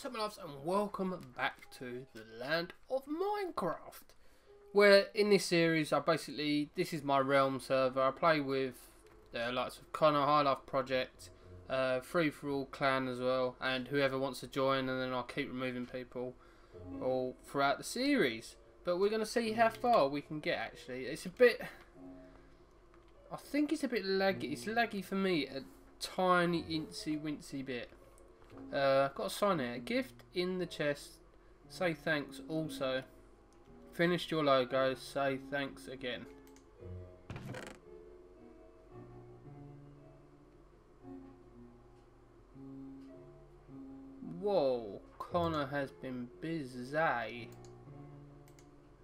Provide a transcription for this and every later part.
What's up, my loves, and welcome back to the land of Minecraft. Where in this series, I basically this is my realm server. I play with uh, lots of Connor High Life Project, uh, Free for All Clan as well, and whoever wants to join, and then I'll keep removing people all throughout the series. But we're gonna see how far we can get. Actually, it's a bit. I think it's a bit laggy. It's laggy for me a tiny incy wincy bit. Uh, got a sign here. Gift in the chest. Say thanks also. Finished your logo. Say thanks again. Whoa. Connor has been busy.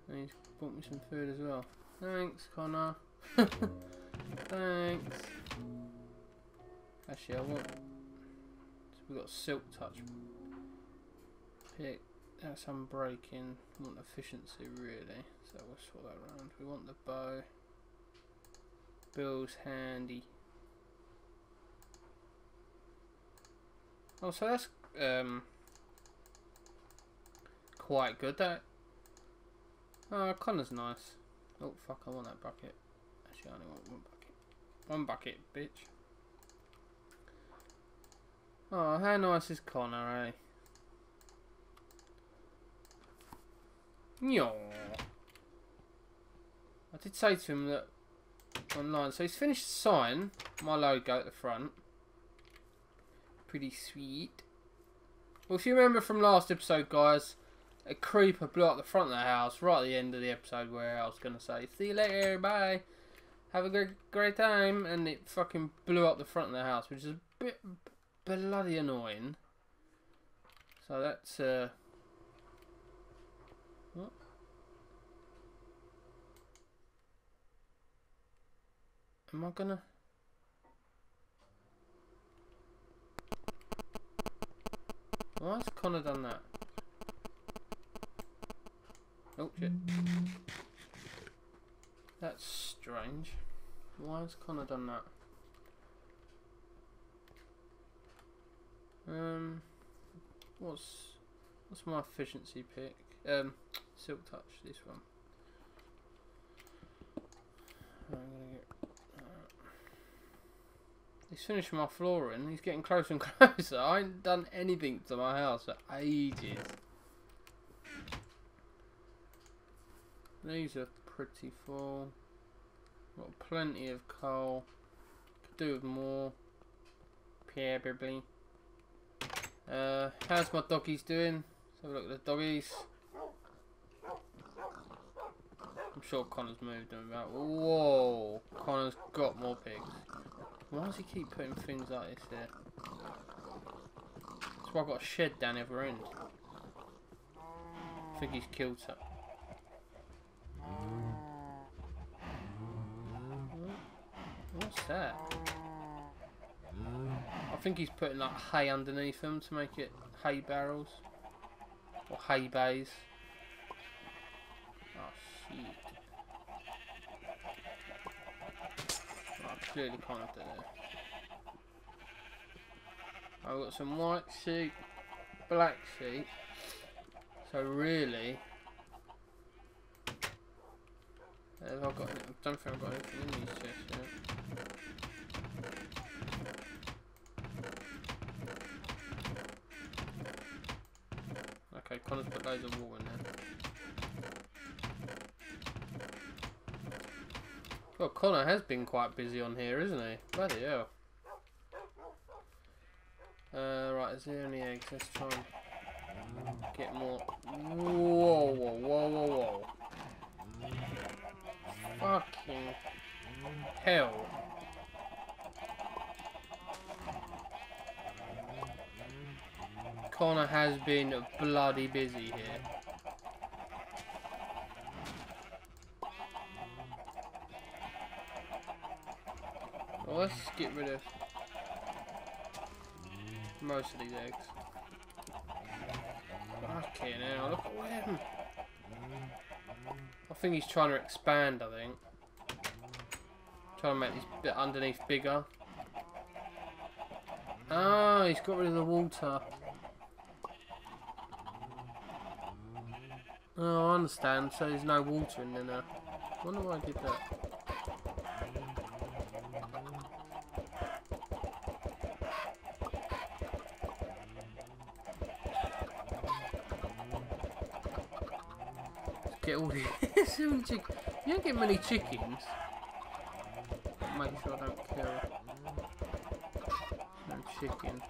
And he's bought me some food as well. Thanks, Connor. thanks. Actually, I want we've got silk touch pick. That's unbreaking. We want efficiency really. So we'll swap that around. We want the bow. Bill's handy. Oh so that's um quite good that. Oh Connor's nice. Oh fuck I want that bucket. Actually I only want one bucket. One bucket bitch Oh, how nice is Connor, eh? Yo. I did say to him that online. So he's finished sign, my logo at the front. Pretty sweet. Well, if you remember from last episode, guys, a creeper blew up the front of the house right at the end of the episode where I was going to say, see you later, bye. Have a great, great time. And it fucking blew up the front of the house, which is a bit bloody annoying. So that's uh what? Am I gonna Why has Connor done that? Oh shit. That's strange. Why has Connor done that? Um, what's what's my efficiency pick? Um, silk touch. This one. I'm gonna get. Uh, he's finishing my flooring. He's getting closer and closer. I ain't done anything to my house for ages. These are pretty full. Got plenty of coal. Could do with more. Probably. Uh, how's my doggies doing? Let's have a look at the doggies. I'm sure Connor's moved them about. Whoa! Connor's got more pigs. Why does he keep putting things like this there? That's why I've got a shed down the other end. I think he's killed some. What's that? I think he's putting like hay underneath them to make it hay barrels. Or hay bays. Oh shit. Oh, I clearly can't do that. I've got some white sheep, black sheep. So really, have I got? I don't think I've got anything chests yet. Okay, Connor's put loads of water in there. Well, Connor has been quite busy on here, isn't he? Bloody hell. Uh, right, is there any eggs? Let's try and get more. Whoa, whoa, whoa, whoa, whoa. Fucking hell. Connor has been bloody busy here. Well, let's get rid of most of these eggs. Okay, now look at him. I think he's trying to expand, I think. Trying to make this bit underneath bigger. Ah, he's got rid of the water. Oh, I understand. So there's no water in there now. wonder why I did that. get all chickens. You don't get many chickens. Make sure I don't kill no chicken.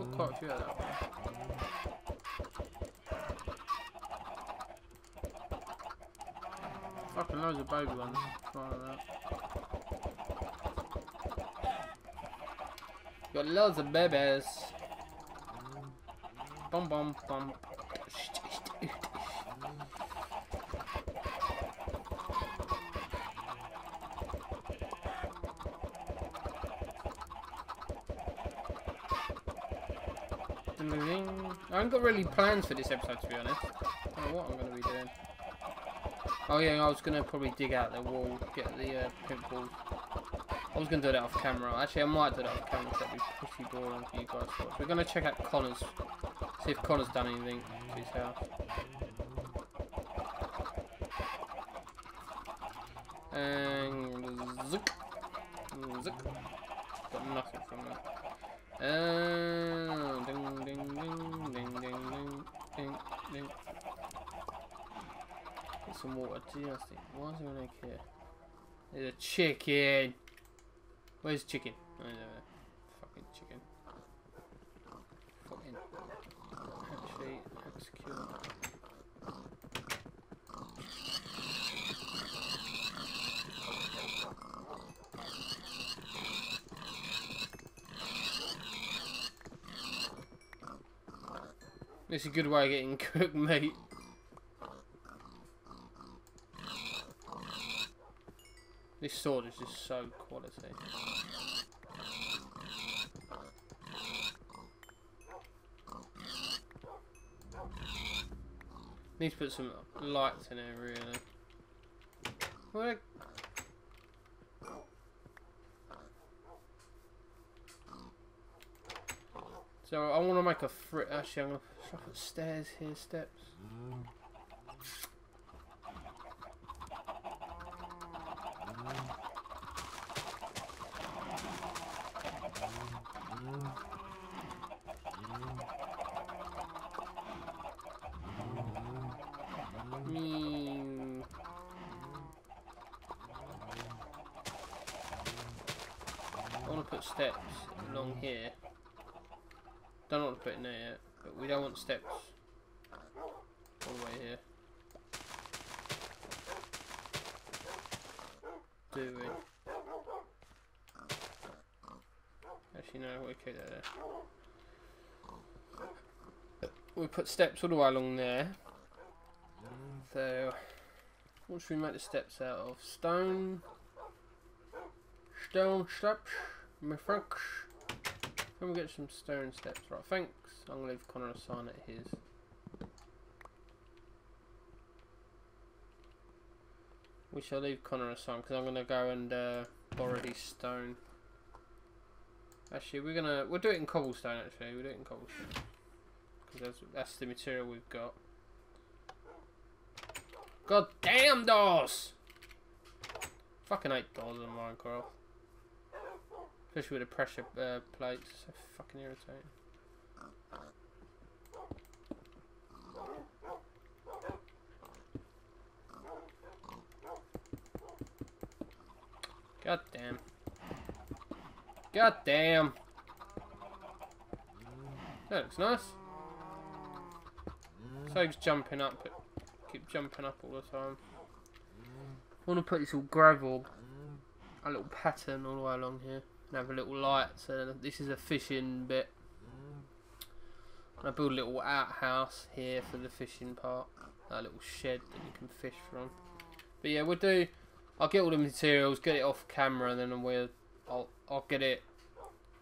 Got quite a few of that one. Fucking loads of baby ones. Got loads of babies. Bum bum bum. I haven't got really plans for this episode to be honest. I don't know what I'm going to be doing. Oh yeah, I was going to probably dig out the wall, get the uh. I was going to do that off camera. Actually, I might do that off camera that'd be pretty boring for you guys to watch. We're going to check out Connor's See if Connor's done anything to his house. And zook. Zook. Got nothing from that. Uh, ding ding ding ding ding ding ding ding. Get some water. Just why is there an egg here? There's a chicken. Where's chicken? Oh, there. Fucking chicken. Fucking actually execute. This is a good way of getting cooked meat. This sword is just so quality. Need to put some lights in here, really. So I want to make a frit. Actually, I'm gonna put stairs here, steps. Mm. steps along here. Don't want to put in there yet, but we don't want steps all the way here. Do we? Actually no, that there. We put steps all the way along there. So, what should we make the steps out of? Stone? Stone steps? My thanks. Can we get some stone steps? Right, I'm going to leave Connor a sign at his. We shall leave Connor a sign because I'm going to go and uh, borrow his stone. Actually, we're gonna we'll do it in cobblestone. Actually, we'll do it in cobblestone because that's, that's the material we've got. God damn doors! Fucking hate doors in Minecraft. Especially with the pressure uh, plates, so fucking irritating. God damn. God damn. That looks nice. Saves jumping up, keep jumping up all the time. I want to put this all gravel, a little pattern all the way along here and have a little light. So this is a fishing bit. I build a little outhouse here for the fishing part. A little shed that you can fish from. But yeah, we'll do. I'll get all the materials, get it off camera, and then we'll. I'll I'll get it.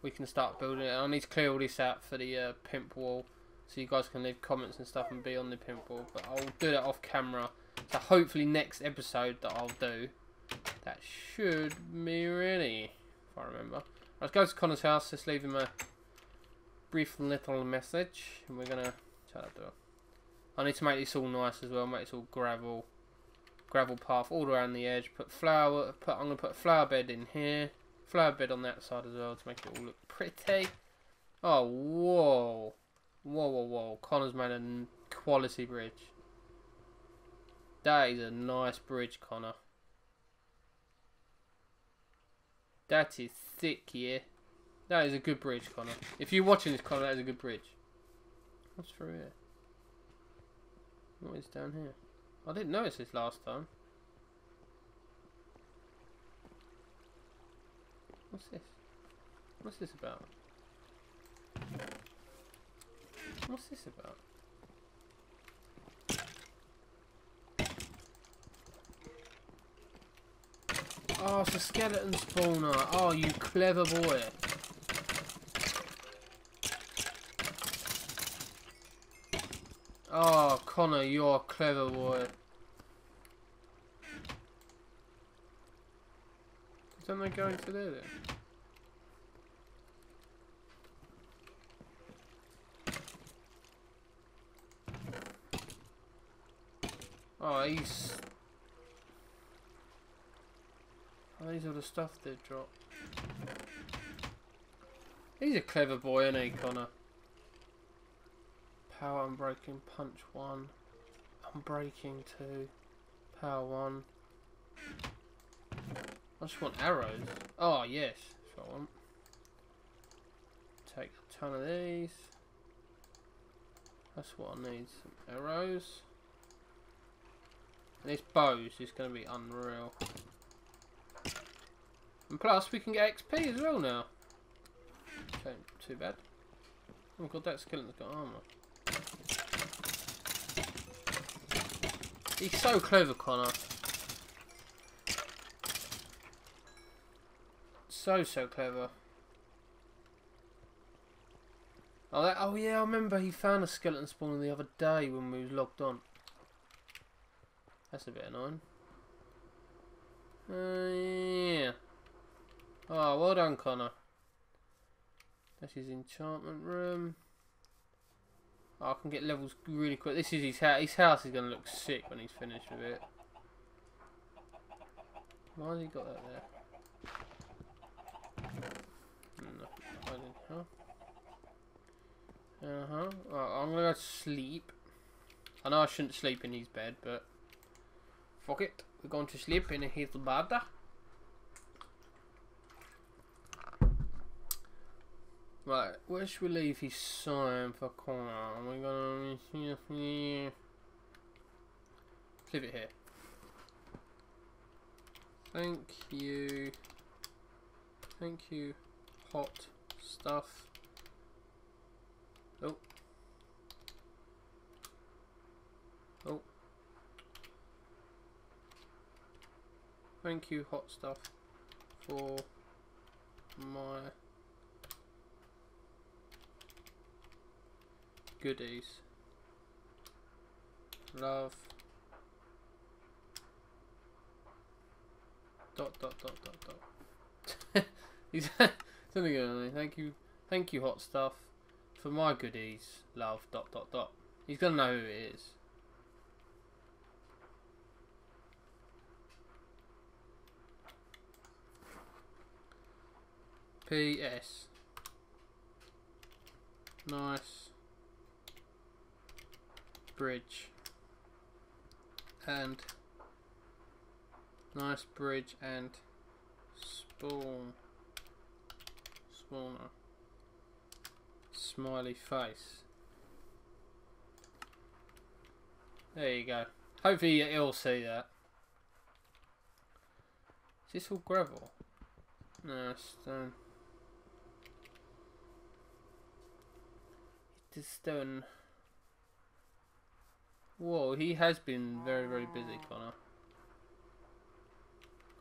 We can start building it. I need to clear all this out for the uh, pimp wall, so you guys can leave comments and stuff and be on the pimp wall. But I'll do that off camera. So hopefully next episode that I'll do, that should be ready. If I remember. Let's go to Connor's house. Let's leave him a brief little message, and we're gonna shut that door. I need to make this all nice as well. Make this all gravel, gravel path all around the edge. Put flower. Put I'm gonna put a flower bed in here. Flower bed on that side as well to make it all look pretty. Oh whoa, whoa whoa whoa! Connor's made a quality bridge. That is a nice bridge, Connor. That is thick, yeah. That is a good bridge, Connor. If you're watching this, Connor, that is a good bridge. What's through here? What is down here? I didn't notice this last time. What's this? What's this about? What's this about? Oh, it's a skeleton spawner. Oh, you clever boy. Oh, Connor, you're a clever boy. Am I going to do then? Oh, he's... Oh, these are the stuff they drop. He's a clever boy, isn't he, Connor? Power unbreaking, punch one. Unbreaking two. Power one. I just want arrows. Oh, yes. That's what I want. Take a ton of these. That's what I need. Some arrows. And this bows is going to be unreal. And plus, we can get XP as well now. Okay, too bad. Oh god, that skeleton's got armour. He's so clever, Connor. So, so clever. Oh, that, oh yeah, I remember he found a skeleton spawn the other day when we was logged on. That's a bit annoying. Uh, yeah. Oh, well done, Connor. That's his enchantment room. Oh, I can get levels really quick. This is his house. His house is going to look sick when he's finished with it. Why has he got that there? No, uh-huh. Right, I'm going to go sleep. I know I shouldn't sleep in his bed, but... Fuck it. We're going to sleep in his bed. Right, where should we leave his sign for Connor? We're gonna leave it here. Thank you. Thank you, hot stuff. Oh. Oh. Thank you, hot stuff, for my goodies. Love. Dot dot dot dot dot. He's something going Thank you, thank you, hot stuff, for my goodies. Love. Dot dot dot. He's gonna know who it is. P.S. Nice bridge. And nice bridge and spawn spawner. Smiley face. There you go. Hopefully you'll see that. Is this all gravel? No stone. It is stone Whoa, he has been very, very busy, Connor.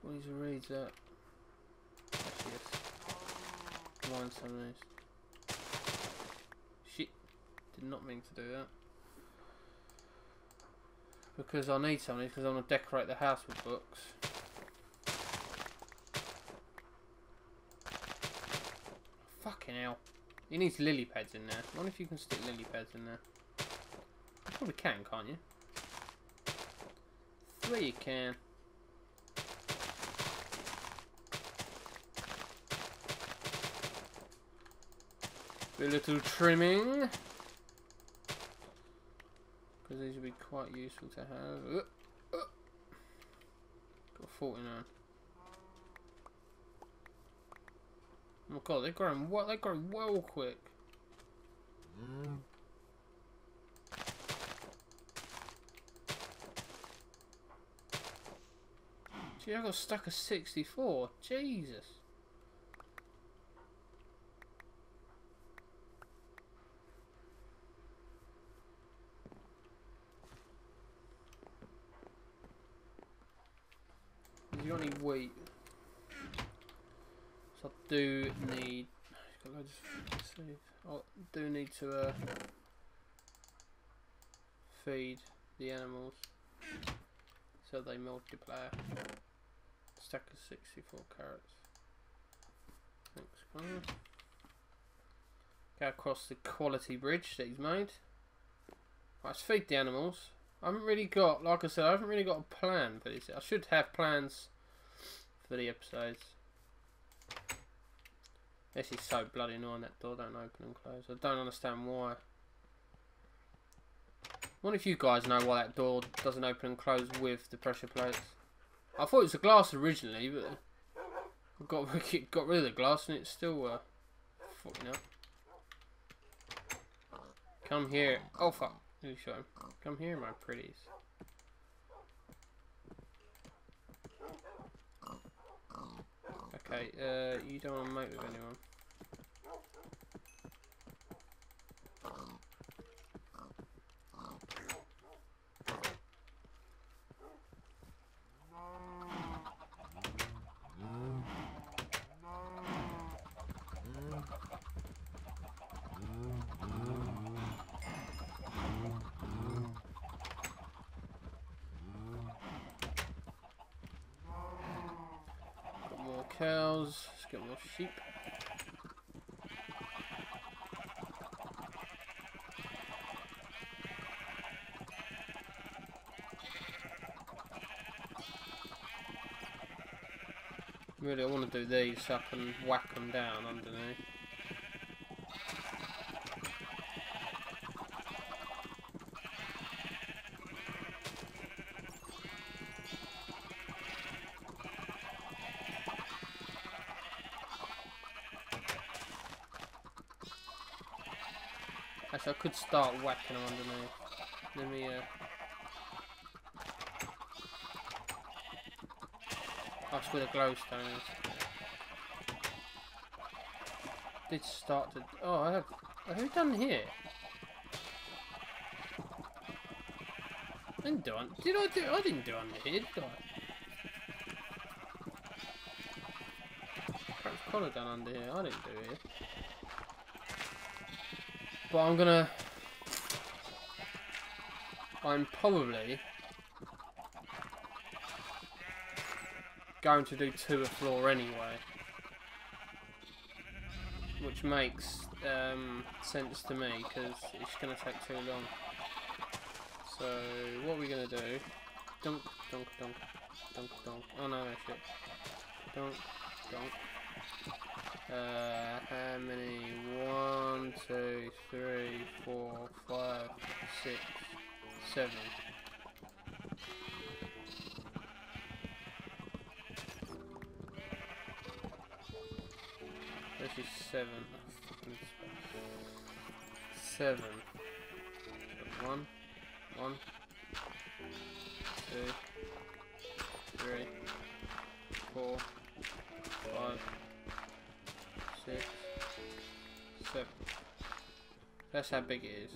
What is read that? Yes. Mine some of these. Shit. Did not mean to do that. Because I need some of these because I want to decorate the house with books. Fucking hell. He needs lily pads in there. I wonder if you can stick lily pads in there. Probably can, can't you? Three you can. a little trimming. Because these would be quite useful to have. Uh, uh. Got 49. Oh my god, they're growing well, they're growing well quick. Mm. Gee, I got stuck at 64. Jesus. You only wheat. So I do need. I do need to uh, feed the animals so they multiply. Stack of 64 carrots. Thanks, guys. Go across the quality bridge that he's made. Right, let's feed the animals. I haven't really got, like I said, I haven't really got a plan for this. I should have plans for the episodes. This is so bloody annoying, that door don't open and close. I don't understand why. I wonder if you guys know why that door doesn't open and close with the pressure plates. I thought it was a glass originally, but I got got rid of the glass and it's still uh, fucking up. Come here. Oh fuck. Let me show him. Come here, my pretties. Okay, uh, you don't want to mate with anyone. Cows. Let's get more sheep. Really, I want to do these so I can whack them down underneath. I could start whacking them underneath. Let me, uh... That's where the glowstone is. Did start to... Oh, I have... Who done here? I didn't do it. Did I do... I didn't do under here, did I? Perhaps Connor done under here. I didn't do it. But I'm gonna... I'm probably... going to do two a floor anyway. Which makes um, sense to me, because it's going to take too long. So, what are we going to do? Dunk, dunk, dunk, dunk, dunk. Oh no, shit. Dunk, dunk. Uh, how many? One, two, three, four, five, six, seven. This is seven. Seven. One, one, two, three, four, six, seven. That's how big it is.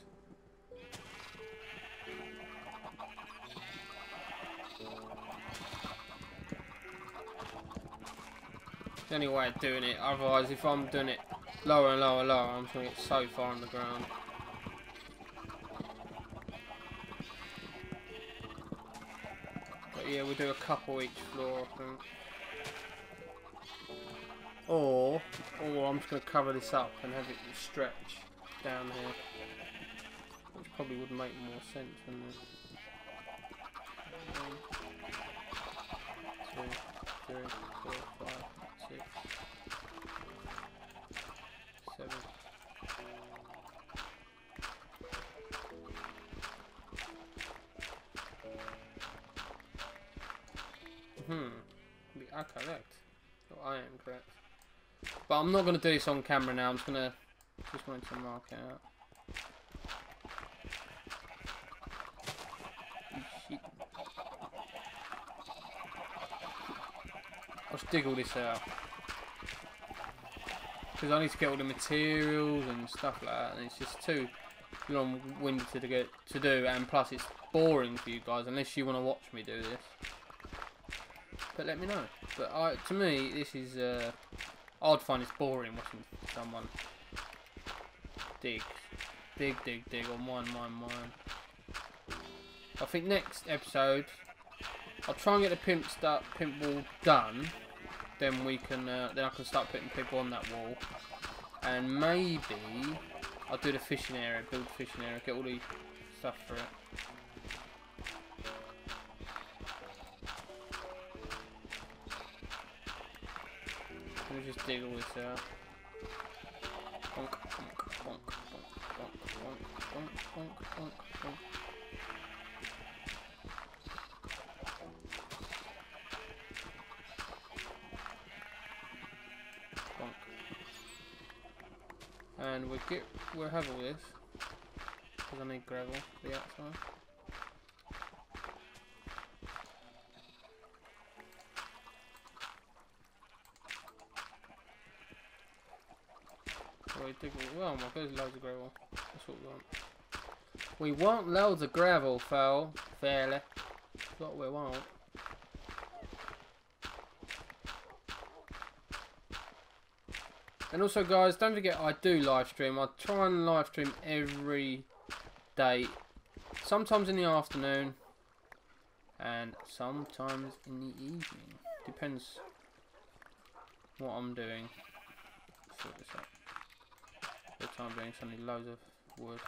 the only way of doing it, otherwise if I'm doing it lower and lower and lower, I'm going to get so far on the ground. But yeah, we'll do a couple each floor, I think. Or, or I'm just going to cover this up and have it stretch down here. Which probably would make more sense, wouldn't it? One, two, three, four, five, six, seven. Hmm. Are correct. I am correct. But I'm not going to do this on camera now. I'm just going to just wanted to mark it out. Let's dig all this out. Because I need to get all the materials and stuff like that, and it's just too long-winded to get to do, and plus it's boring for you guys unless you want to watch me do this. But let me know. But I, to me, this is. Uh, I'd find it's boring watching someone dig, dig, dig, dig on mine, mine, mine. I think next episode I'll try and get the pimp start pimp wall done. Then we can uh, then I can start putting people on that wall, and maybe I'll do the fishing area, build the fishing area, get all the stuff for it. just deal with bonk, bonk, bonk, And we we'll get we'll have all this because I need gravel for the outside. We my there's loads of gravel. That's what we want. We want loads of gravel, foul, fairly. That's what we want. And also, guys, don't forget I do live stream. I try and live stream every day. Sometimes in the afternoon, and sometimes in the evening. Depends what I'm doing. Sort this out. For the time being, it's only loads of wood,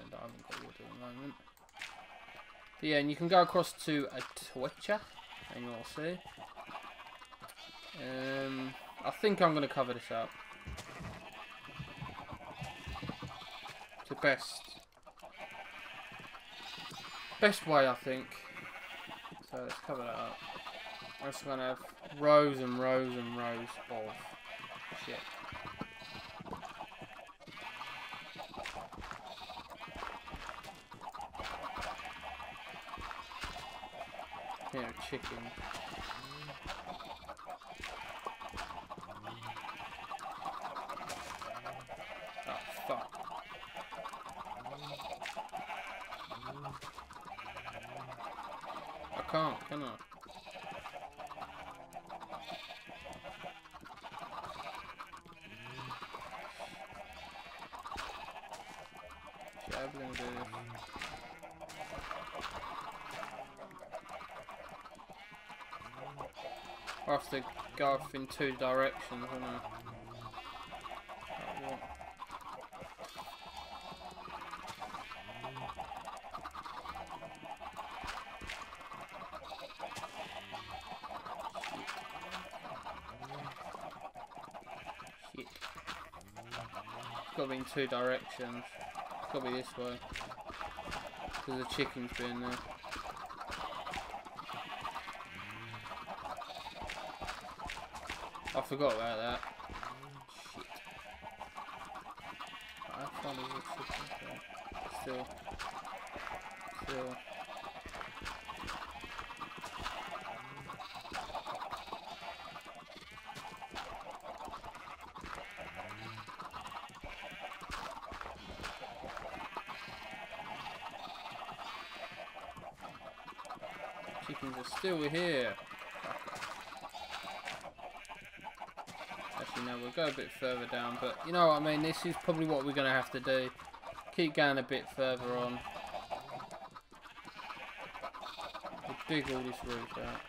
and I haven't got wood at the moment. But yeah, and you can go across to a Twitcher, and you'll see. Um, I think I'm going to cover this up. It's the best best way I think. So let's cover that up. I'm just gonna have rows and rows and rows of shit. Here, chicken. Oh fuck. I can't, can I? Javelin this. I have to go off in two directions, won't I? Like what? Shit. It's gotta be in two directions. It's gotta be this way. Because the chicken's been there. Forgot about that. Shit. I thought it was chicken there. Still. Still. Chickens are still here. go a bit further down, but you know what I mean, this is probably what we're going to have to do. Keep going a bit further on. We'll dig all this roof out.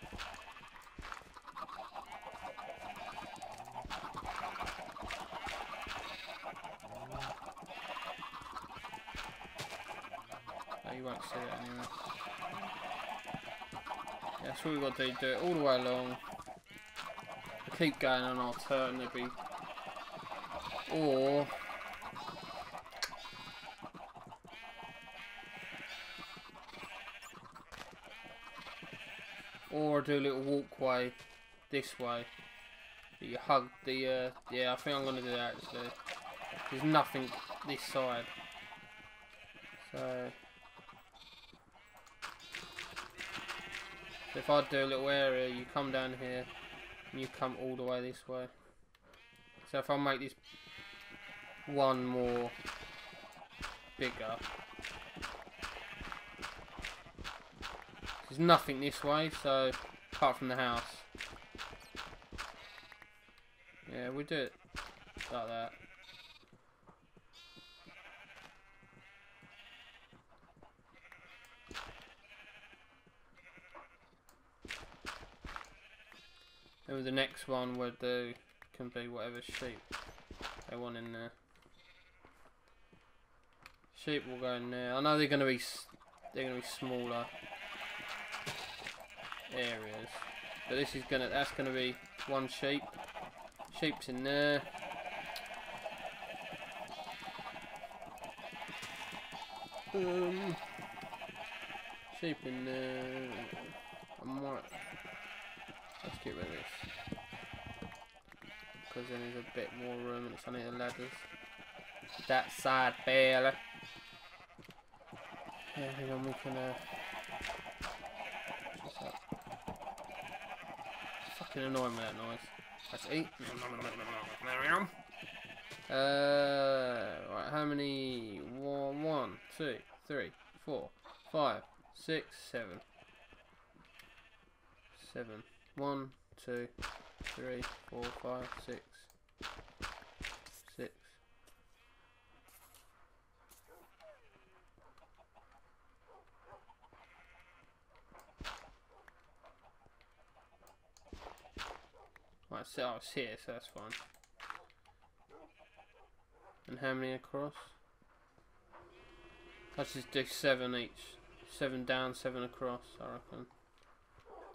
Oh, you won't see it anyway. Yeah, that's what we've got to do, do it all the way along keep going on our turn, there'll be or... Or do a little walkway this way. You hug the, uh, yeah, I think I'm to do that actually. There's nothing this side. So... if I do a little area, you come down here, and you come all the way this way. So if I make this one more bigger, there's nothing this way, so apart from the house. Yeah, we do it like that. Maybe the next one would do can be whatever sheep they want in there. Sheep will go in there. I know they're going to be they're going to be smaller areas, but this is gonna that's going to be one sheep. Sheep's in there. Um, sheep in there. I might Let's get rid of this. Because then there's a bit more room and it's only the ladders. That side barely. Yeah, hang on, we can uh fucking annoying with that noise. Let's eat. There we Uh right, how many one one, two, three, four, five, six, seven. Seven. One, two, three, four, five, six. So I was here, so that's fine. And how many across? Let's just do seven each. Seven down, seven across, I reckon.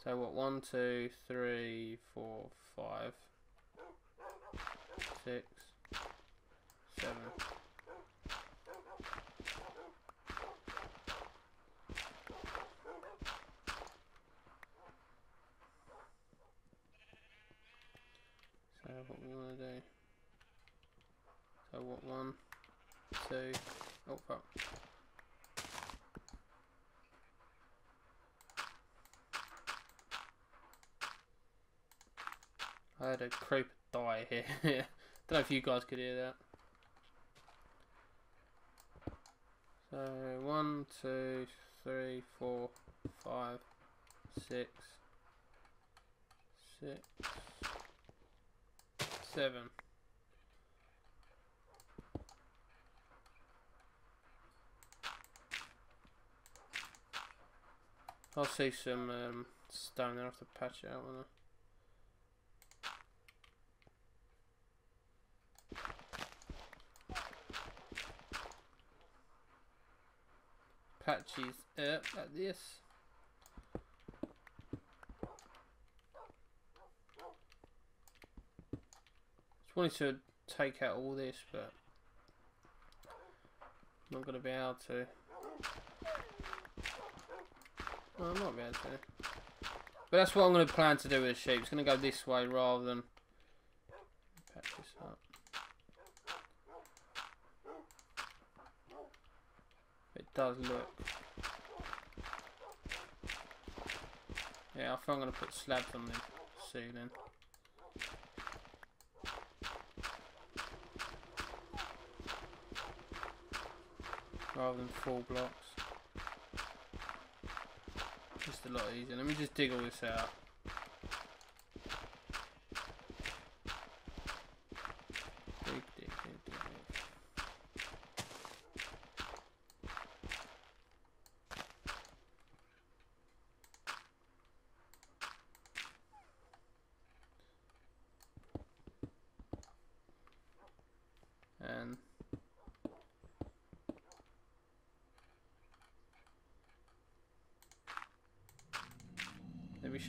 So what, one, two, three, four, five, six, seven. So what we want to do. So what, one, two, oh fuck. I had a creeper die here. Don't know if you guys could hear that. So one, two, three, four, five, six, six, seven. I'll see some um, stone there. I have to patch it out it. patches up like this. Wanted to take out all this, but I'm not going to be able to. Well, I might be able to. But that's what I'm going to plan to do with the sheep. It's going to go this way rather than patch this up. It does look. Yeah, I think I'm going to put slabs on the ceiling. Rather than full blocks. Just a lot easier. Let me just dig all this out.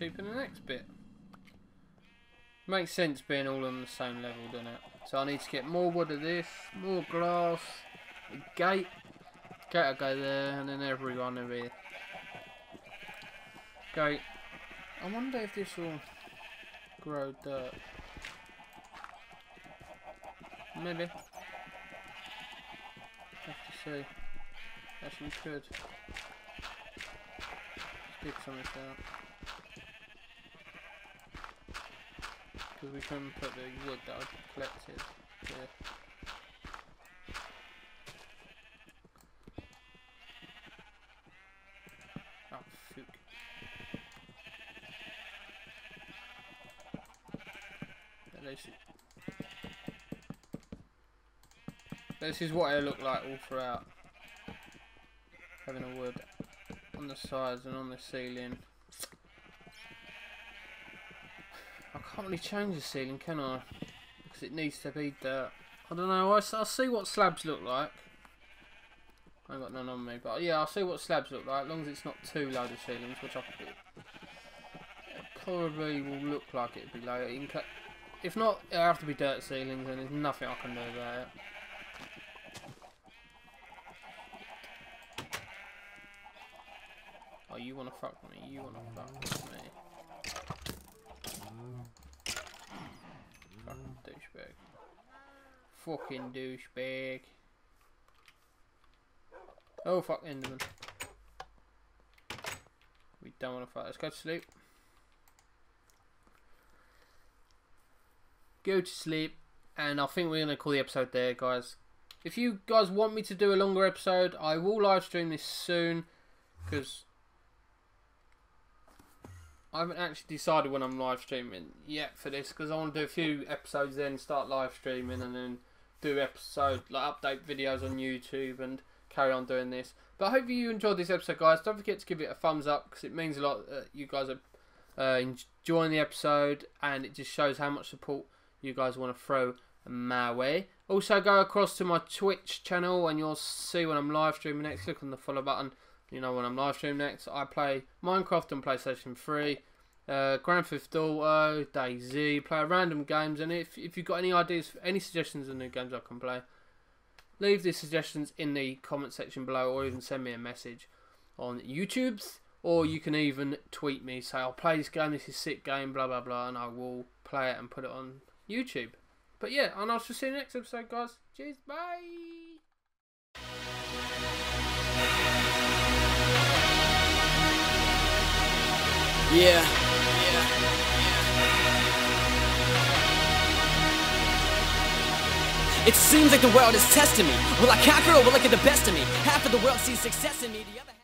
In the next bit. Makes sense being all on the same level, doesn't it? So I need to get more wood of this, more glass, a gate. Gate will go there, and then everyone over here. Gate. I wonder if this will grow dirt. Maybe. Have to see. Actually, we could. Let's dig some of this out. Because we can put the wood that I collected here. Oh, This is what it looked like all throughout. Having a wood on the sides and on the ceiling. I can't really change the ceiling, can I? Because it needs to be dirt. I don't know, I'll, see what slabs look like. I have got none on me, but yeah, I'll see what slabs look like, as long as it's not too low the ceilings, which I probably will look like it'd be low. If not, it'll have to be dirt ceilings, and there's nothing I can do about it. Oh, you wanna fuck me? You wanna fuck me? Mm. Fucking douchebag. Fucking douchebag. Oh fuck, Enderman. We don't wanna fight. Let's go to sleep. Go to sleep. And I think we're gonna call the episode there, guys. If you guys want me to do a longer episode, I will live stream this soon. Because I haven't actually decided when I'm live streaming yet for this because I want to do a few episodes then start live streaming and then do episode like update videos on YouTube and carry on doing this. But I hope you enjoyed this episode, guys. Don't forget to give it a thumbs up because it means a lot that you guys are uh, enjoying the episode and it just shows how much support you guys want to throw my way. Also, go across to my Twitch channel and you'll see when I'm live streaming next. Click on the follow button you know, when I'm live stream next, I play Minecraft on PlayStation 3, uh, Grand Theft Auto, DayZ, play random games, and if, if you've got any ideas, any suggestions of new games I can play, leave the suggestions in the comment section below, or even send me a message on YouTube's, or you can even tweet me, say, I'll play this game, this is sick game, blah blah blah, and I will play it and put it on YouTube. But yeah, and I'll see you next episode, guys. Cheers, bye! Yeah. It seems like the world is testing me. Will I conquer or will I get the best of me? Half of the world sees success in me, the other